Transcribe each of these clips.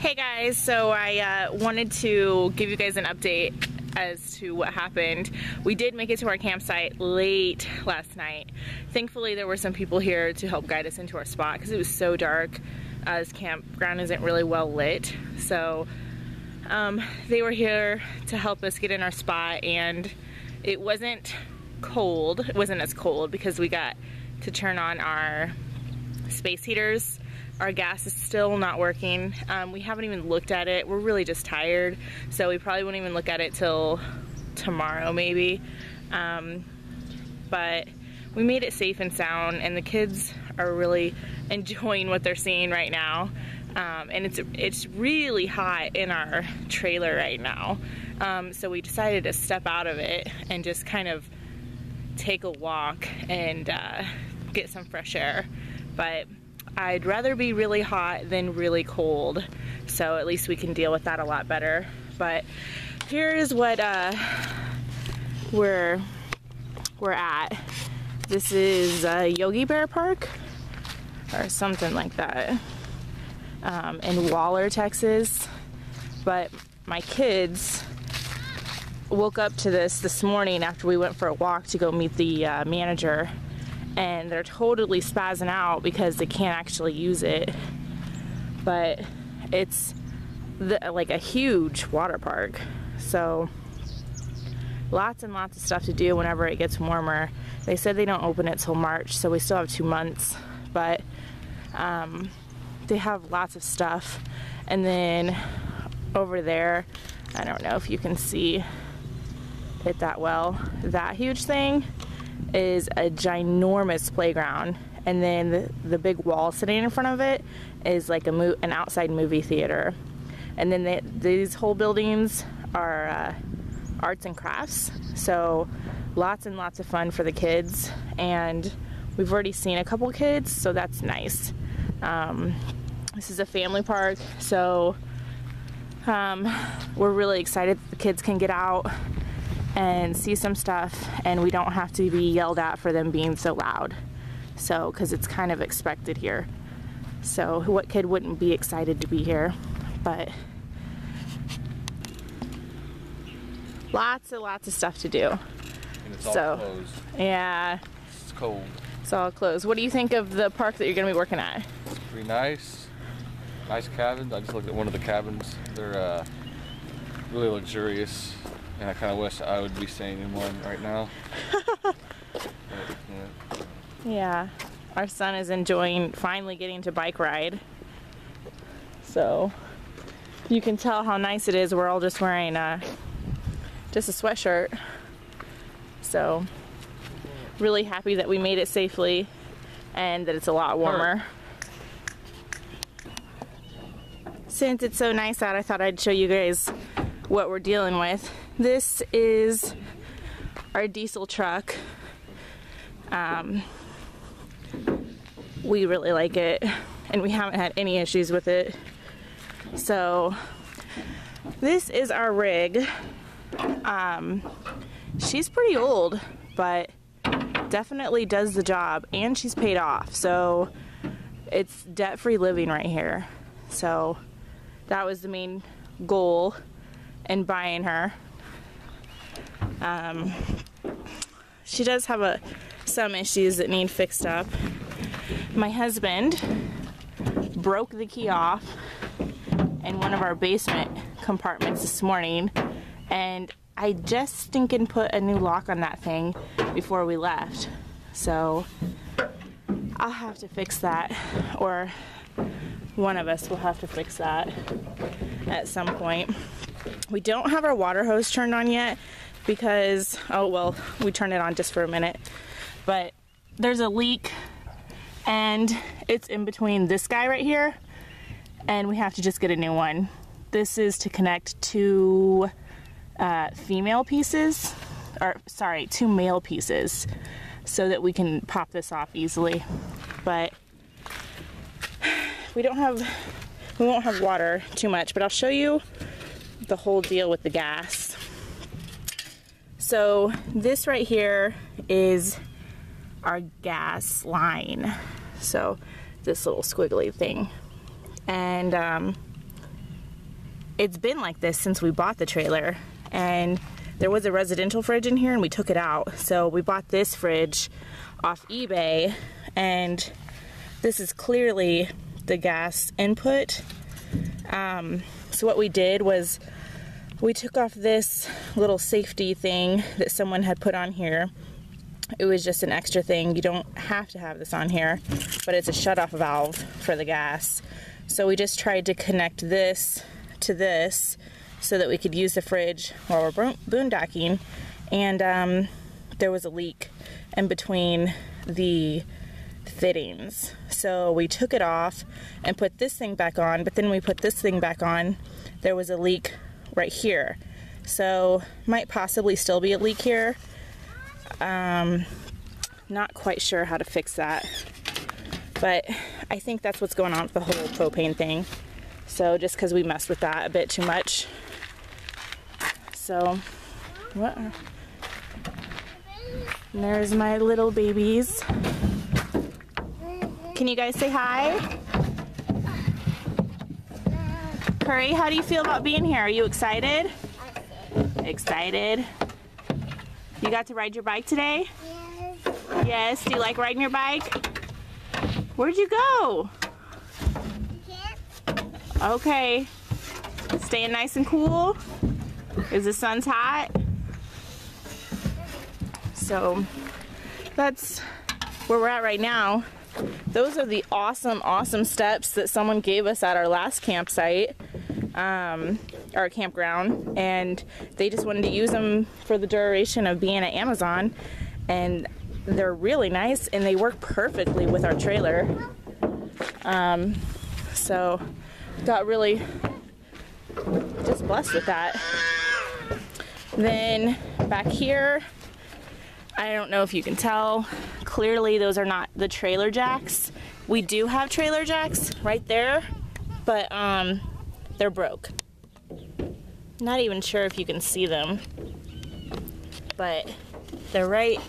Hey guys, so I uh, wanted to give you guys an update as to what happened. We did make it to our campsite late last night. Thankfully there were some people here to help guide us into our spot because it was so dark. Uh, this campground isn't really well lit. So um, they were here to help us get in our spot and it wasn't cold. It wasn't as cold because we got to turn on our space heaters. Our gas is still not working. Um, we haven't even looked at it. We're really just tired, so we probably won't even look at it till tomorrow maybe. Um, but we made it safe and sound, and the kids are really enjoying what they're seeing right now. Um, and it's it's really hot in our trailer right now. Um, so we decided to step out of it and just kind of take a walk and uh, get some fresh air. But I'd rather be really hot than really cold. So at least we can deal with that a lot better. But here's what uh, we're, we're at. This is uh, Yogi Bear Park or something like that um, in Waller, Texas. But my kids woke up to this this morning after we went for a walk to go meet the uh, manager and they're totally spazzing out because they can't actually use it. But it's the, like a huge water park. So lots and lots of stuff to do whenever it gets warmer. They said they don't open it till March, so we still have two months. But um, they have lots of stuff. And then over there, I don't know if you can see it that well, that huge thing is a ginormous playground and then the, the big wall sitting in front of it is like a mo- an outside movie theater. And then the, these whole buildings are uh, arts and crafts so lots and lots of fun for the kids. And we've already seen a couple kids so that's nice. Um, this is a family park so um, we're really excited the kids can get out and see some stuff and we don't have to be yelled at for them being so loud. So, because it's kind of expected here. So, what kid wouldn't be excited to be here? But lots and lots of stuff to do. And it's all So- closed. Yeah, It's cold. it's all closed. What do you think of the park that you're going to be working at? It's pretty nice. Nice cabins. I just looked at one of the cabins. They're uh, really luxurious, and I kind of wish I would be staying in one right now. But, yeah. Yeah, our son is enjoying finally getting to bike ride. So you can tell how nice it is. We're all just wearing uh, just a sweatshirt. So really happy that we made it safely and that it's a lot warmer. Since it's so nice out, I thought I'd show you guys what we're dealing with. This is our diesel truck. Um, we really like it and we haven't had any issues with it. So this is our rig. Um, she's pretty old, but definitely does the job and she's paid off. So it's debt-free living right here. So that was the main goal in buying her. Um, she does have a some issues that need fixed up. My husband broke the key off in one of our basement compartments this morning, and I just stinking put a new lock on that thing before we left. So I'll have to fix that, or one of us will have to fix that at some point. We don't have our water hose turned on yet because, oh well, we turned it on just for a minute. But there's a leak and it's in between this guy right here and we have to just get a new one. This is to connect two uh, female pieces, or sorry, two male pieces so that we can pop this off easily. But we don't have, we won't have water too much, but I'll show you the whole deal with the gas. So this right here is our gas line. So this little squiggly thing. And um, it's been like this since we bought the trailer. And there was a residential fridge in here and we took it out. So we bought this fridge off eBay and this is clearly the gas input. Um, so what we did was we took off this little safety thing that someone had put on here. It was just an extra thing. You don't have to have this on here, but it's a shut-off valve for the gas. So we just tried to connect this to this so that we could use the fridge while we're boondocking. And um, there was a leak in between the fittings. So we took it off and put this thing back on, but then we put this thing back on. There was a leak right here. So might possibly still be a leak here. Um, not quite sure how to fix that. But I think that's what's going on with the whole propane thing. So just because we messed with that a bit too much. So, what? And there's my little babies. Can you guys say hi? Curry, how do you feel about being here? Are you excited? Excited. You got to ride your bike today? Yes. Yes. Do you like riding your bike? Where'd you go? Okay. Staying nice and cool? Is the sun's hot? So that's where we're at right now. Those are the awesome, awesome steps that someone gave us at our last campsite, um, our campground, and they just wanted to use them for the duration of being at Amazon. And they're really nice and they work perfectly with our trailer. Um, so, got really just blessed with that. Then back here, I don't know if you can tell. Clearly, those are not the trailer jacks. We do have trailer jacks right there, but um, they're broke. Not even sure if you can see them, but they're right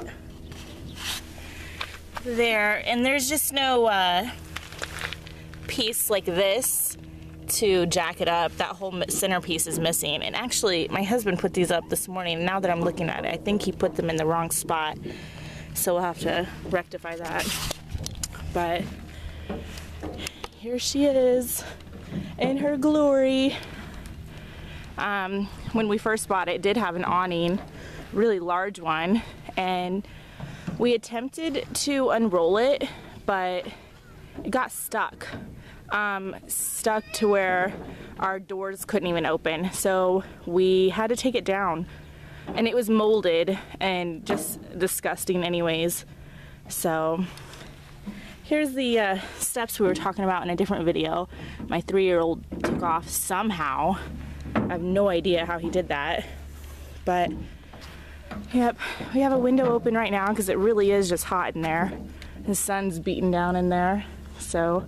there. And there's just no uh, piece like this to jack it up. That whole centerpiece is missing. And actually, my husband put these up this morning. Now that I'm looking at it, I think he put them in the wrong spot. So we'll have to rectify that. But here she is in her glory. Um, when we first bought it, it did have an awning, really large one, and we attempted to unroll it, but it got stuck um, stuck to where our doors couldn't even open. So we had to take it down. And it was molded and just disgusting, anyways. So here's the uh, steps we were talking about in a different video. My three year old took off somehow. I have no idea how he did that. But yep, we have a window open right now because it really is just hot in there. The sun's beating down in there. So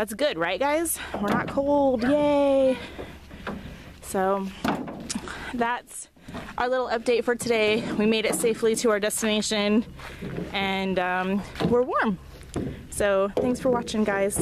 that's good, right guys? We're not cold, yay! So that's our little update for today. We made it safely to our destination and um, we're warm. So thanks for watching guys.